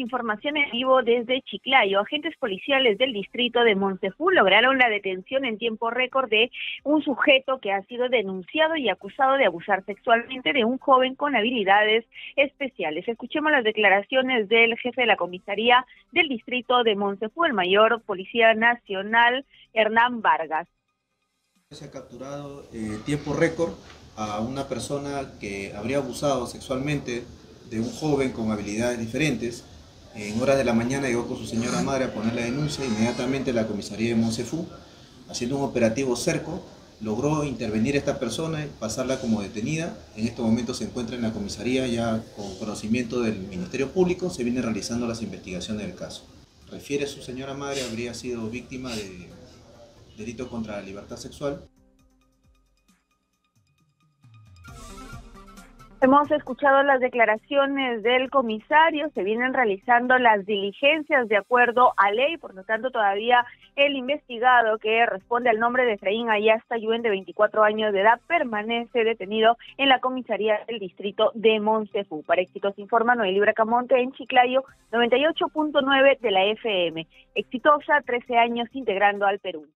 información en vivo desde Chiclayo. Agentes policiales del distrito de Montefú lograron la detención en tiempo récord de un sujeto que ha sido denunciado y acusado de abusar sexualmente de un joven con habilidades especiales. Escuchemos las declaraciones del jefe de la comisaría del distrito de Montefú, el mayor policía nacional Hernán Vargas. Se ha capturado eh, tiempo récord a una persona que habría abusado sexualmente de un joven con habilidades diferentes. En horas de la mañana llegó con su señora madre a poner la denuncia, inmediatamente la comisaría de Monsefú, haciendo un operativo cerco, logró intervenir esta persona y pasarla como detenida. En este momento se encuentra en la comisaría ya con conocimiento del Ministerio Público, se viene realizando las investigaciones del caso. Refiere su señora madre habría sido víctima de delito contra la libertad sexual. Hemos escuchado las declaraciones del comisario, se vienen realizando las diligencias de acuerdo a ley, por lo tanto todavía el investigado que responde al nombre de Efraín Ayasta Yuen de 24 años de edad permanece detenido en la comisaría del distrito de Montefú. Para éxitos informa Noel Camonte en Chiclayo 98.9 de la FM. Exitosa, 13 años integrando al Perú.